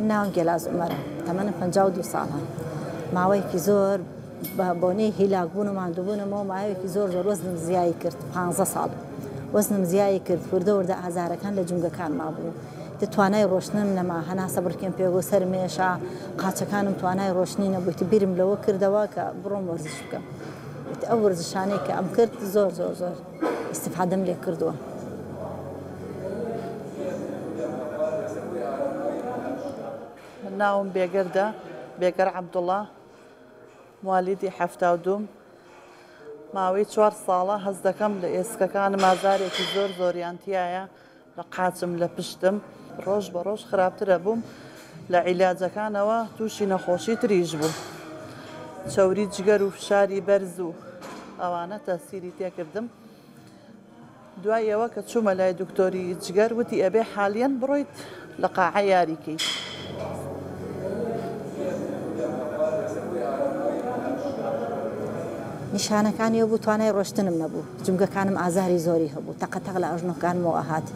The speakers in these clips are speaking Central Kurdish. من ناوم گێلاز عمەرە تەمەە پ دو ساڵان ماوەیەکی زۆر بۆنەی هیلاکبوون و مادوبوونەوە ماوەیەکی زۆر زۆر وەزنم زیایی کرد 15 ساڵ وەزنم زیایی کرد وردە وردە ئازارەکان لە جونگەکان ما بوو. توانای ڕۆشنم لەما هەناسە بڕکەم پێگۆ سەر مێشا قاچەکانم توانای ڕۆشنی نەبوویتی بیرم لەوە کردەوە کە بڕۆم وەرزش بکەم. ئەو وەرزشانەی کە ئەم کرد زۆر زۆر زۆر استفادەم لێ کردووە. ناوم بێگردە بێگەر عەبدوڵە والیدی هەفتا دوم ماوەی چوار ساڵە هەز دەکەم لە ئێسکەکان مازارێکی زۆر زۆریانتیایە لە قاچم لە پشتم ڕۆژ بە ڕۆژ خراپترە بووم لە عیلاجەکانەوە تووشی نەخۆشی تریش بوو چەوری جگەر و فشاری بەرز و ئەوانە تەسیری تێکردم دوایەوە کە چوومە لای دکتۆری جگەر وتی ئەبێ حالیان بڕۆیت لە قاعە یاریکەیت نیشانەکانی بوو توانای ڕۆشتنم نەبوو جمگەکانم ئازاری زۆری هەبوو تەقەتەق لە ئەژنەکانمەوە ئاهات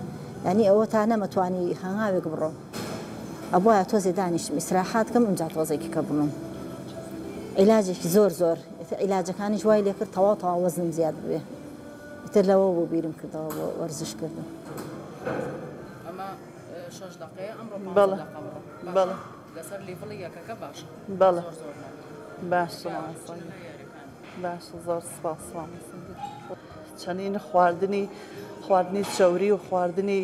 ینی ئەوە تا نەمەتوانی هەنگاوێک بڕۆ ئەبە تۆزێ دانیشتم ئیسراحات کەم ئەمجا تۆزێکی کە بم عیلاجێکی زۆر زۆر عیلاجەکانی جوای لێکرد تەواو تەواوەزم زیاد بێ تر لەوە بۆ بیرم کردەوە بۆ وەرزش کردم بەڵە لەسەر لێڵی یەکەکە باش بەڵە باش. باش زۆر سپاسوان چەندین خواردنی خواردنی چوری و خواردنی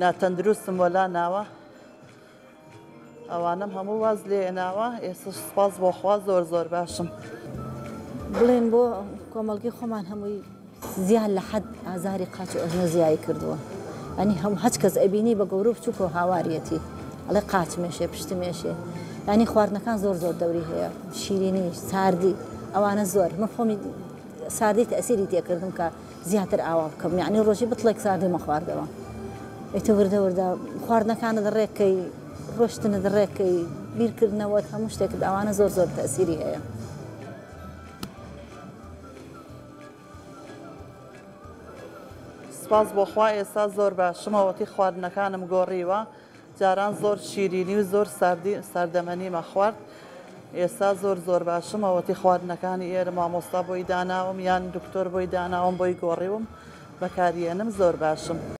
ناتەندروستم وەلا ناوە ئەوانم هەموو واز لێناوە ئێستا سپاس بۆ خوا زۆر زۆر باشم بڵێن بۆ کۆمەلگی خۆمان هەمووی زیان لە حەد ئازاری قاچ و ئەژنە زیایی کردووە ئەنی هەم هەچ کەس ئەبینی بە گەورە بچووکۆ هاواریەتی ئەڵێ قاچ مێشێ پشت مێشێ ینی خواردنەکان زۆر زۆر دەوری هەیە شیرینی ساردی ئەوانە زۆر من خۆمی سادی ئەسیری تێکردم کە زیاتر ئاوا بکەم یعنی ڕۆژی بتڵێک سادی مە خواردەوە ئەیتە وردە وەردا خواردنەکانت ڕێکەی ڕۆشتنە ڕێکەی بیرکردنەوەت هەموو شتێکت ئەوانە زۆر زۆر تەسیری هەیە. سپاس بۆخوا ئێستا زۆر باشمەوەتی خواردنەکانم گۆڕیوە جاران زۆر شیرینی و زۆر ساردەمەنیمە خوارد. ئێستا زۆر زۆر باشم ئەوەتی خواردنەکانی ئێرە مامۆستا بۆی داناوم یان دکتۆر بۆی داناوم بۆی گۆڕیوم بەکارێنم زۆر باشم.